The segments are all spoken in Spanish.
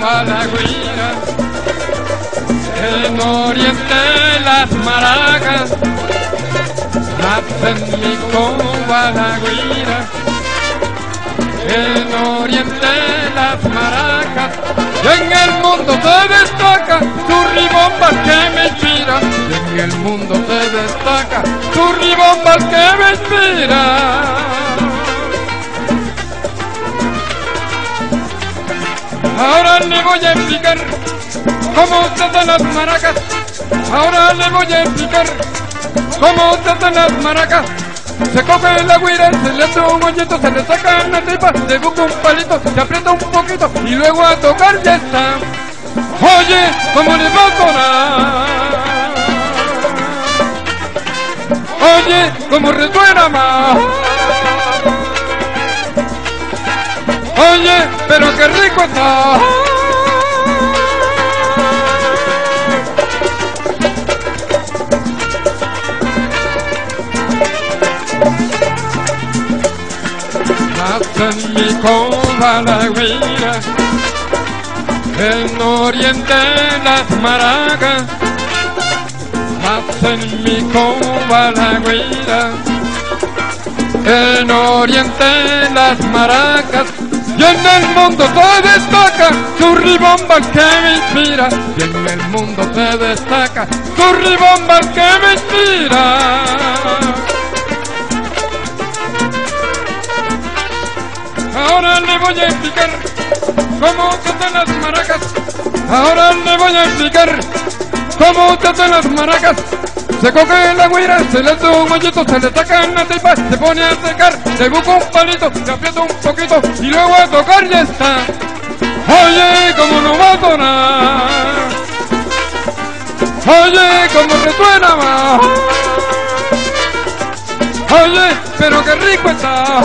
Cuba la guira, en Oriente las maracas, nacen mi guira, en Oriente las maracas, y en el mundo se destaca tu ribomba que me inspira, y en el mundo se destaca tu ribomba que me inspira. Ahora le voy a explicar cómo hacen las maracas. Ahora le voy a explicar cómo hacen las maracas. Se coge la guira, se le hace un hoyito, se le saca una tripa, se busca un palito, se aprieta un poquito y luego a tocar ya está. Oye, ¿cómo le va a sonar? Oye, ¿cómo resuena más? Oye, pero qué rico está. Hacen mi cova la guira, en oriente las maracas. Hacen mi cova la guira, en oriente las maracas. Y en el mundo se destaca tu ribomba que me inspira. Y en el mundo se destaca tu ribomba que me inspira. Ahora le voy a explicar cómo hacen las maracas. Ahora le voy a explicar se hacen las maracas. Se coge la guira, se le hace un hoyito, se le saca una tripa, se pone a secar, se busca un palito, se aprieta un poquito y luego a tocar ya está. Oye, como no va a sonar. Oye, como resuena más. Oye, pero qué rico está.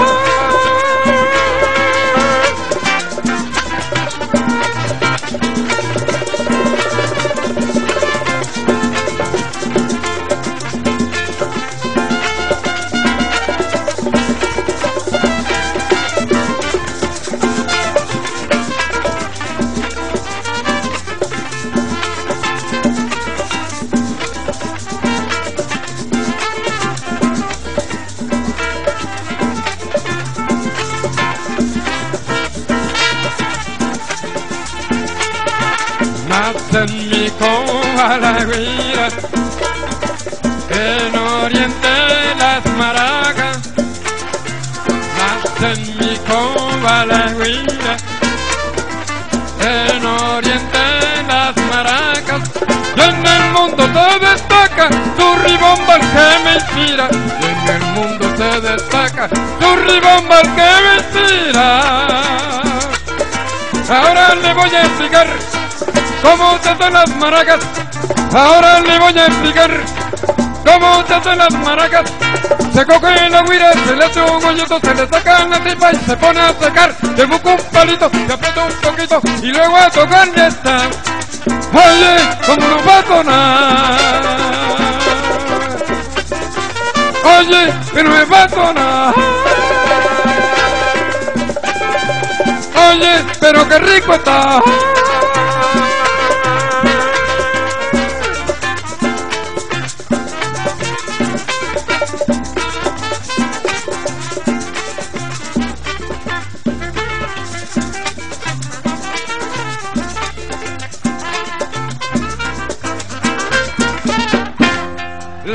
Nacen mi coja la guira, en oriente las maracas. Nacen mi coja la guira, en oriente las maracas. Y en el mundo se destaca tu ribomba que me inspira. Y en el mundo se destaca tu ribomba que me inspira. Ahora le voy a explicar cómo se hacen las maracas. Ahora le voy a explicar cómo se hacen las maracas. Se coge la guira, se le hace un hoyito, se le saca la tripa y se pone a secar. Se busca un palito, se aprieta un poquito y luego a tocar ya está. Oye, cómo no va a sonar. Oye, que no me va a sonar. Oye, pero qué rico está.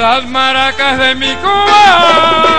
Las maracas de mi Cuba